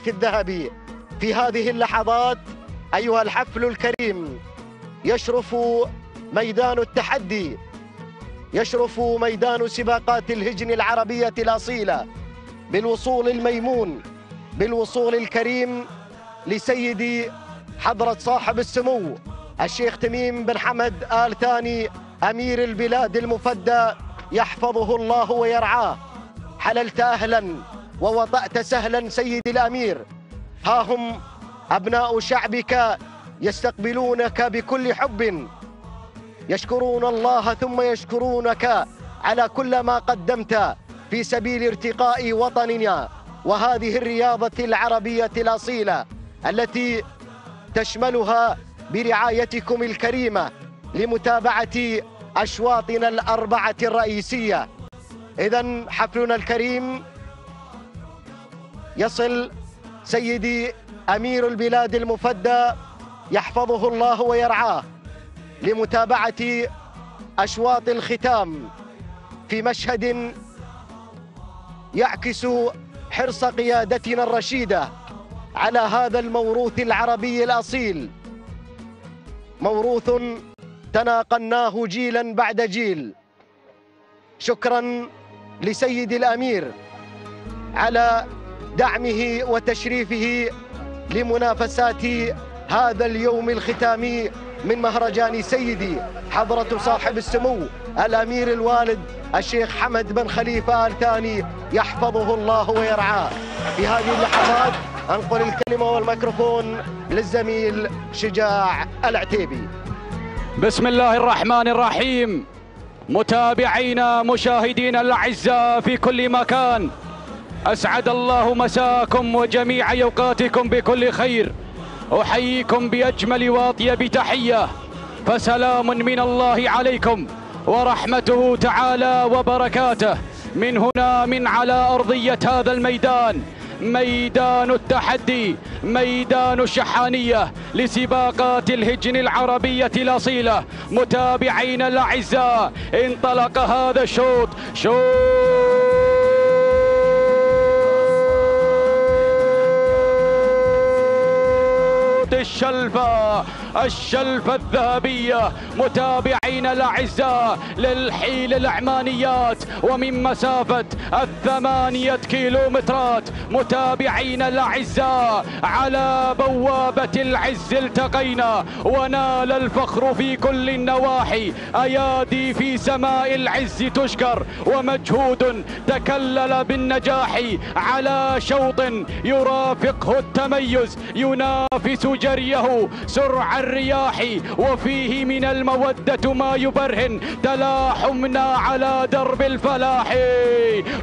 في الذهب في هذه اللحظات أيها الحفل الكريم يشرف ميدان التحدي يشرف ميدان سباقات الهجن العربية الأصيلة بالوصول الميمون بالوصول الكريم لسيدي حضرة صاحب السمو الشيخ تميم بن حمد آل ثاني أمير البلاد المفدى يحفظه الله ويرعاه. حللت أهلا ووطأت سهلا سيدي الأمير. ها هم أبناء شعبك يستقبلونك بكل حب. يشكرون الله ثم يشكرونك على كل ما قدمت في سبيل ارتقاء وطننا وهذه الرياضة العربية الأصيلة التي تشملها برعايتكم الكريمة لمتابعة أشواطنا الأربعة الرئيسية. إذا حفلنا الكريم يصل سيدي أمير البلاد المفدى يحفظه الله ويرعاه لمتابعة أشواط الختام في مشهد يعكس حرص قيادتنا الرشيدة على هذا الموروث العربي الأصيل. موروث تناقلناه جيلا بعد جيل. شكرا لسيد الأمير على دعمه وتشريفه لمنافسات هذا اليوم الختامي من مهرجان سيدي حضرة صاحب السمو الأمير الوالد الشيخ حمد بن خليفة آل ثاني يحفظه الله ويرعاه. في هذه اللحظات أنقل الكلمة والميكروفون للزميل شجاع العتيبي. بسم الله الرحمن الرحيم. متابعينا مشاهدينا الأعزاء في كل مكان. أسعد الله مساكم وجميع أوقاتكم بكل خير. أحييكم بأجمل واطيب تحيه فسلام من الله عليكم ورحمته تعالى وبركاته. من هنا من على أرضية هذا الميدان ميدان التحدي ميدان الشحانية لسباقات الهجن العربية الأصيلة متابعين الأعزاء انطلق هذا الشوط. شوط الشلفة الشلفة الذهبية متابعين الأعزاء للحيل العمانيات ومن مسافة الثمانية كيلومترات متابعين الأعزاء على بوابة العز التقينا. ونال الفخر في كل النواحي أيادي في سماء العز تشكر. ومجهود تكلل بالنجاح على شوط يرافقه التميز ينافس جريه سرع الرياح وفيه من المودة ما يبرهن. تلاحمنا على درب الفلاح.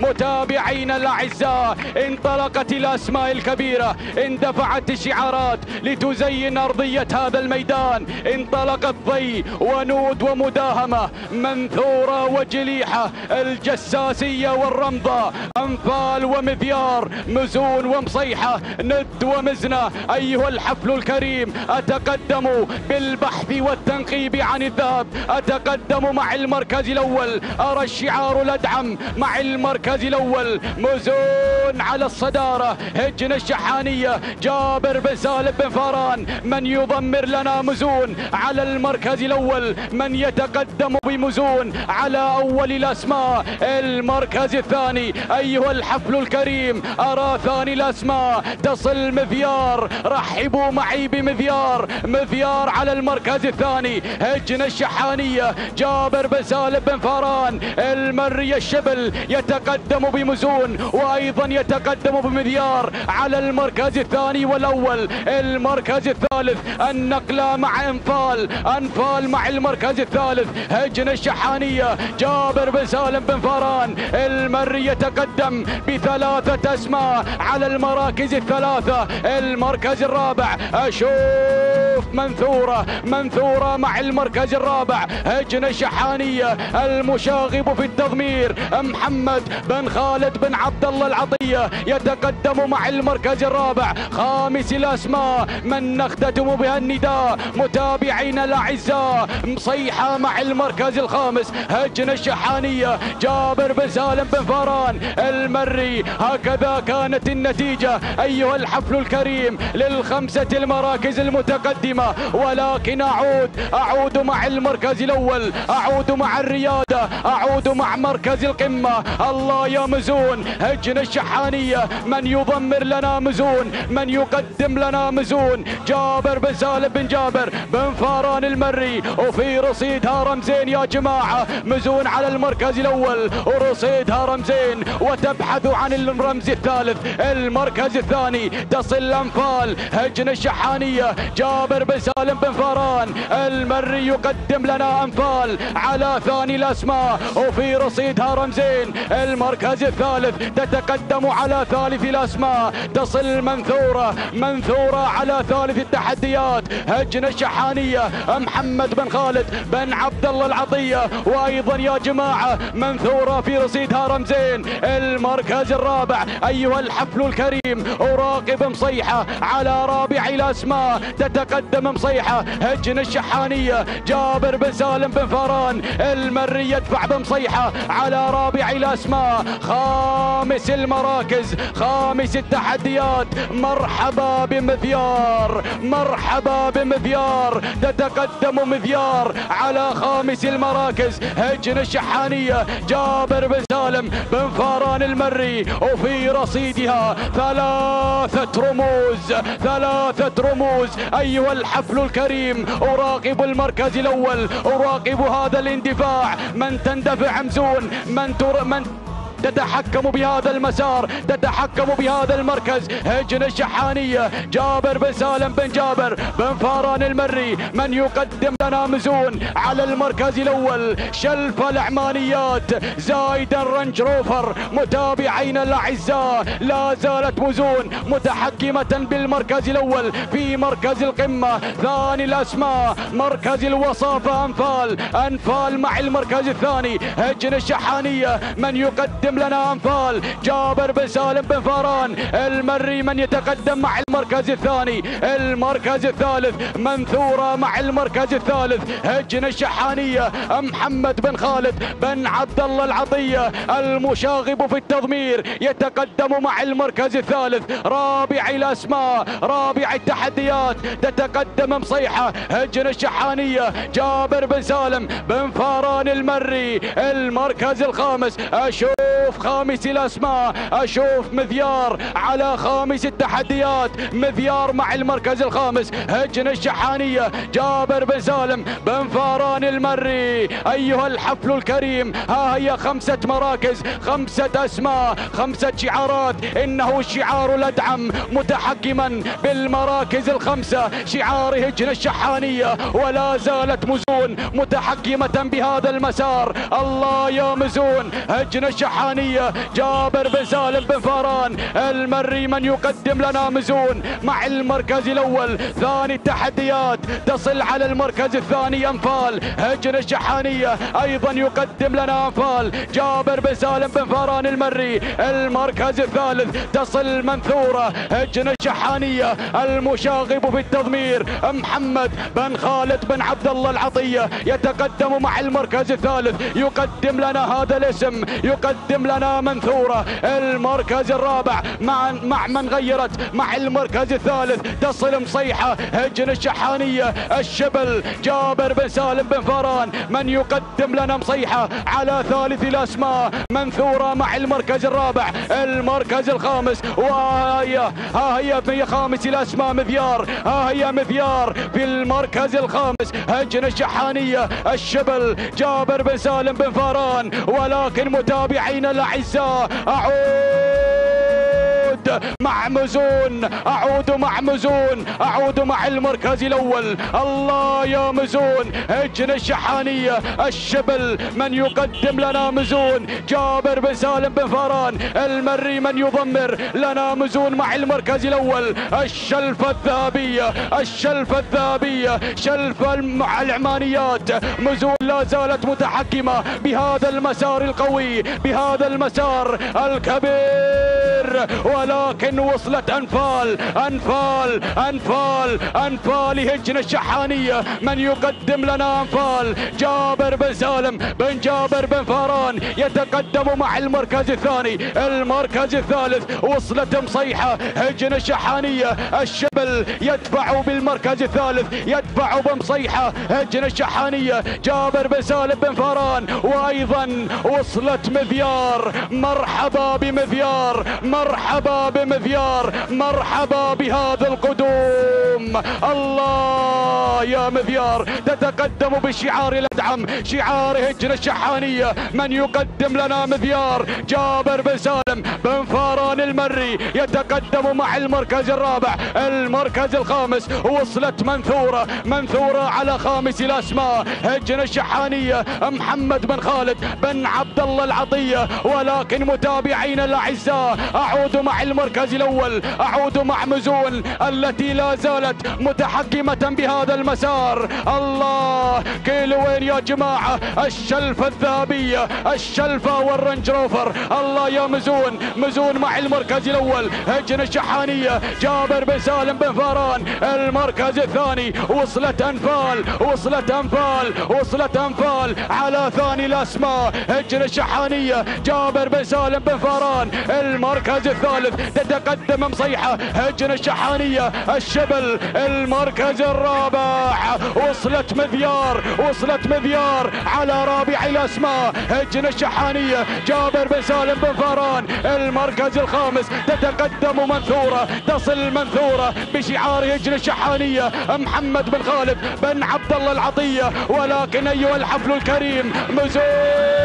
متابعين الأعزاء انطلقت الأسماء الكبيرة. اندفعت الشعارات لتزين أرضية هذا الميدان. انطلقت ضي ونود ومداهمة. منثورة وجليحة الجساسية والرمضة. أنفال ومذيار مزون ومصيحة. ند ومزنة. أيها الحفل الكريم أتقدم بالبحث والتنقيب عن الذهب أتقدم مع المركز الأول أرى الشعار الأدعم مع المركز الأول مزون على الصدارة هجن الشحانية جابر بن سالم بن فاران من يضمر لنا مزون على المركز الأول من يتقدم بمزون على أول الأسماء المركز الثاني أيها الحفل الكريم أرى ثاني الأسماء تصل مذيار رحبوا معي بمذيار مذيار على المركز الثاني. هجن الشحانية جابر بن سالم بن فاران. المري الشبل يتقدم بمزون وأيضا يتقدم بمذيار على المركز الثاني والأول. المركز الثالث النقلة مع إنفال. إنفال مع المركز الثالث. هجن الشحانية جابر بن سالم بن فاران. المري يتقدم بثلاثة أسماء على المراكز الثلاثة. المركز الرابع أشوف منثورة منثورة مع المركز الرابع. هجنة شحانية المشاغب في التضمير. محمد بن خالد بن عبد الله العطية يتقدم مع المركز الرابع. خامس الأسماء من نختتم بها النداء. متابعينا الأعزاء. مصيحة مع المركز الخامس. هجنة الشحانية جابر بن سالم بن فاران. المري هكذا كانت النتيجة. أيها الحفل الكريم للخمسة المراكز المتقدمة. ولكن أعود أعود مع المركز الأول أعود مع الريادة أعود مع مركز القمة. الله يا مزون هجن الشحانية. من يضمر لنا مزون؟ من يقدم لنا مزون؟ جابر بن سالم بن جابر بن فاران المري. وفي رصيدها رمزين يا جماعة. مزون على المركز الأول ورصيدها رمزين. وتبحث عن الرمز الثالث المركز الثاني. تصل الأنفال هجن الشحانية. جابر بن سالم بن فاران المري يقدم لنا أنفال على ثاني الأسماء. وفي رصيدها رمزين المركز الثالث تتقدم على ثالث الأسماء. تصل منثورة منثورة على ثالث التحديات. هجن الشحانية محمد بن خالد بن عبد الله العطية. وأيضا يا جماعة منثورة في رصيدها رمزين المركز الرابع أيها الحفل الكريم. أراقب مصيحة على رابع الأسماء. تتقدم مصيحة هجن الشحانية. جابر بن سالم بن فاران المري يدفع بمصيحة على رابع الأسماء. خامس المراكز. خامس التحديات. مرحبا بمذيار. مرحبا بمذيار. تتقدم مذيار على خامس المراكز. هجن الشحانية. جابر بن سالم بن فاران المري. وفي رصيدها ثلاثة رموز. ثلاثة رموز. أيها الحفل الكريم أراقب المركز الأول أراقب هذا الاندفاع. من تندفع مزون من تر من تتحكم بهذا المسار تتحكم بهذا المركز. هجن الشحانية جابر بن سالم بن جابر بن فاران المري من يقدم لنا مزون. على المركز الأول شلف العمانيات زايدا رنج روفر متابعين الأعزاء. لا زالت مزون متحكمة بالمركز الأول في مركز القمة. ثاني الأسماء مركز الوصافة أنفال. أنفال مع المركز الثاني هجن الشحانية من يقدم يقدم لنا أنفال. جابر بن سالم بن فاران. المري من يتقدم مع المركز الثاني. المركز الثالث منثورة مع المركز الثالث. هجن الشحانية. محمد بن خالد بن عبد الله العطية. المشاغب في التضمير. يتقدم مع المركز الثالث. رابع الأسماء. رابع التحديات. تتقدم مصيحة. هجن الشحانية. جابر بن سالم بن فاران المري. المركز الخامس. أشوف أشوف خامس الأسماء أشوف مذيار على خامس التحديات مذيار مع المركز الخامس هجن الشحانية جابر بن سالم بن فاران المري. أيها الحفل الكريم ها هي خمسة مراكز خمسة أسماء خمسة شعارات. إنه الشعار الأدعم متحكما بالمراكز الخمسة شعار هجن الشحانية. ولا زالت مزون متحكمة بهذا المسار. الله يا مزون هجن الشحانية. الثانية جابر بن سالم بن فاران. المري من يقدم لنا مزون مع المركز الأول. ثاني التحديات تصل على المركز الثاني أنفال. هجن الشحانية أيضا يقدم لنا أنفال. جابر بن سالم بن فاران المري. المركز الثالث تصل منثورة. هجن الشحانية المشاغب في التضمير. محمد بن خالد بن عبد الله العطية يتقدم مع المركز الثالث. يقدم لنا هذا الاسم يقدم لنا منثورة المركز الرابع مع مع من غيرت مع المركز الثالث. تصل مصيحة هجن الشحانية الشبل جابر بن سالم بن فاران من يقدم لنا مصيحة على ثالث الأسماء منثورة مع المركز الرابع. المركز الخامس وهي ها هي في خامس الأسماء مذيار. ها هي مذيار في المركز الخامس. هجن الشحانية الشبل جابر بن سالم بن فاران ولكن متابعين الأعزاء أعود أعود مع مزون. أعود مع مزون. أعود مع المركز الأول. الله يا مزون. هجن الشحانية. الشبل من يقدم لنا مزون. جابر بن سالم بن فاران. المري من يضمر لنا مزون مع المركز الأول. الشلفة الذهبية. الشلفة الذهبية. شلف العمانيات. مزون لا زالت متحكمة بهذا المسار القوي. بهذا المسار الكبير. ولكن وصلت أنفال أنفال أنفال أنفال هجن الشحانية. من يقدم لنا أنفال؟ جابر بن سالم بن جابر بن فاران يتقدم مع المركز الثاني. المركز الثالث وصلت مصيحة. هجن الشحانية الشبل يدفع بالمركز الثالث يدفع بمصيحة. هجن الشحانية جابر بن سالم بن فاران. وأيضا وصلت مذيار مرحبا بمذيار مرحبا بمذيار مرحبا بهذا القدوم. الله يا مذيار تتقدم بشعار الأدعم شعار هجن الشحانية. من يقدم لنا مذيار؟ جابر بن سالم بن فاران المري يتقدم مع المركز الرابع. المركز الخامس وصلت منثورة منثورة على خامس الأسماء. هجن الشحانية محمد بن خالد بن عبد الله العطية. ولكن متابعين الأعزاء أعود مع المركز الأول أعود مع مزون التي لا زالت متحكمة بهذا المسار. الله على وين يا جماعة؟ الشلفة الذهبية الشلفة وال Range Rover. الله يا مزون مزون مع المركز الأول. هجن الشحانية جابر بن سالم بن فاران. المركز الثاني وصلت أنفال وصلت أنفال وصلت أنفال. على ثاني الأسماء هجن الشحانية جابر بن سالم بن فاران. المركز الثالث تتقدم مصيحة هجن الشحانية الشبل المركز الرابع. وصلت مذيار وصلت مذيار على رابع الأسماء. هجن الشحانية جابر بن سالم بن فاران. المركز الخامس تتقدم منثورة تصل منثورة بشعار هجن الشحانية. محمد بن خالد بن عبد الله العطية. ولكن أيها الحفل الكريم مزون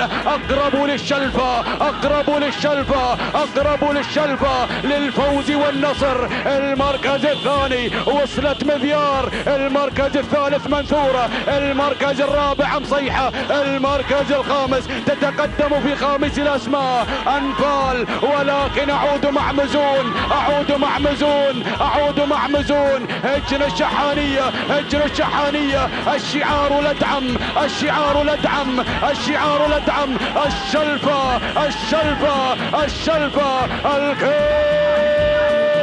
أقرب للشلفة أقرب للشلفة أقرب للشلفة للفوز والنصر. المركز الثاني وصلت مذيار. المركز الثالث منثورة المركز الرابع مصيحة. المركز الخامس تتقدم في خامس الأسماء. أنفال ولكن أعود مع مزون. أعود مع مزون. أعود مع مزون. هجن الشحانية هجن الشحانية. الشعار الادعم الشعار الادعم الشعار الشلفة الشلفة الشلفة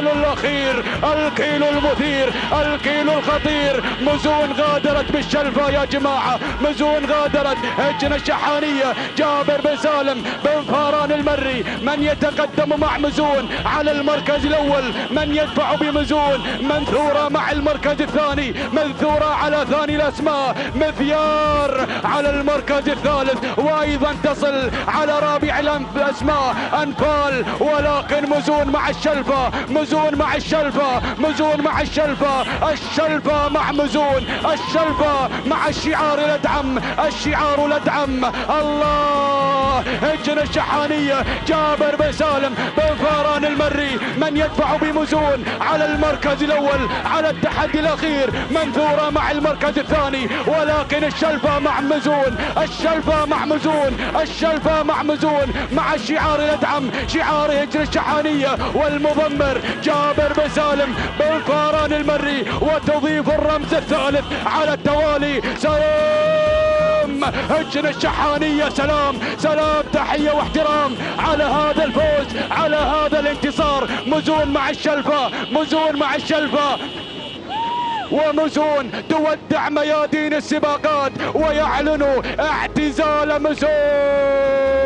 الكيل الأخير الكيل المثير الكيل الخطير. مزون غادرت بالشلفة يا جماعة مزون غادرت. هجن الشحانية جابر بن سالم بن فاران المري. من يتقدم مع مزون على المركز الأول؟ من يدفع بمزون؟ منثورة مع المركز الثاني. منثورة على ثاني الأسماء. مذيار على المركز الثالث. وأيضا تصل على رابع الأسماء. أنفال ولكن مزون مع الشلفة. مزون مع الشلفة مزون مع الشلفة الشلفة مع مزون الشلفة مع الشعار الأدعم الشعار الأدعم الله! هجن الشحانية جابر بن سالم بن فاران المري من يدفع بمزون على المركز الأول على التحدي الأخير منثورة مع المركز الثاني ولكن الشلفة مع مزون الشلفة مع مزون الشلفة مع مزون مع الشعار الأدعم شعار هجن الشحانية والمضمر جابر بن سالم بن فاران المري وتضيف الرمز الثالث على التوالي سلام! هجن الشحانية سلام. سلام. تحية واحترام على هذا الفوز على هذا الانتصار. مزون مع الشلفة مزون مع الشلفة. ومزون تودع ميادين السباقات ويعلن اعتزال مزون.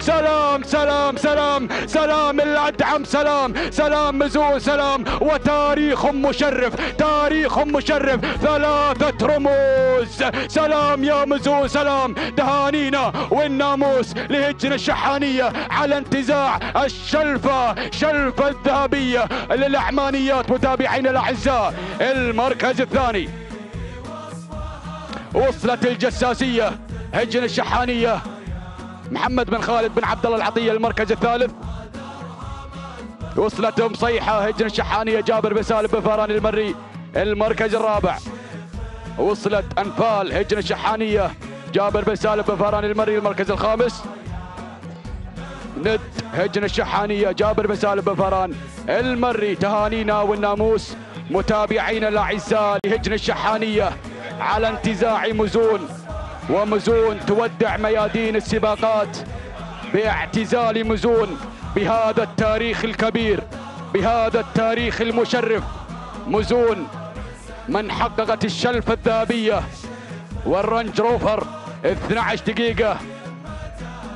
سلام سلام سلام سلام الأدعم سلام سلام مزون سلام وتاريخ مشرف تاريخ مشرف ثلاثة رموز. سلام يا مزون سلام. تهانينا والناموس لهجن الشحانية على انتزاع الشلفة شلفة الذهبية للأعمانيات متابعينا الأعزاء. المركز الثاني. وصلت الجساسية هجن الشحانية. محمد بن خالد بن عبد الله العطية المركز الثالث. وصلت مصيحة هجن الشحانية جابر بن سالم بن فاران المري المركز الرابع. وصلت أنفال هجن الشحانية جابر بن سالم بن فاران المري المركز الخامس. ند هجن الشحانية جابر بن سالم بن فاران المري. تهانينا والناموس متابعينا الأعزاء لهجن الشحانية على انتزاع مزون. ومزون تودع ميادين السباقات باعتزال مزون بهذا التاريخ الكبير بهذا التاريخ المشرف. مزون من حققت الشلفة الذهبية والرنج روفر 12 دقيقة.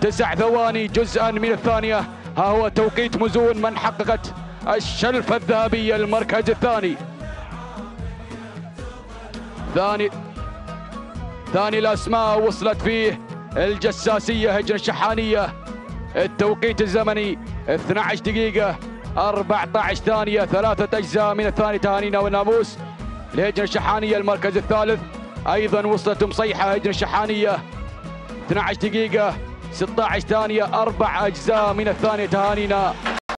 تسع ثواني جزءا من الثانية. ها هو توقيت مزون من حققت الشلفة الذهبية المركز الثاني. ثاني ثاني الأسماء وصلت فيه الجساسية هجن الشحانية التوقيت الزمني 12 دقيقة 14 ثانية ثلاثة أجزاء من الثاني تهانينا والناموس لهجن الشحانية المركز الثالث. أيضا وصلت مصيحة هجن الشحانية 12 دقيقة 16 ثانية أربع أجزاء من الثانية تهانينا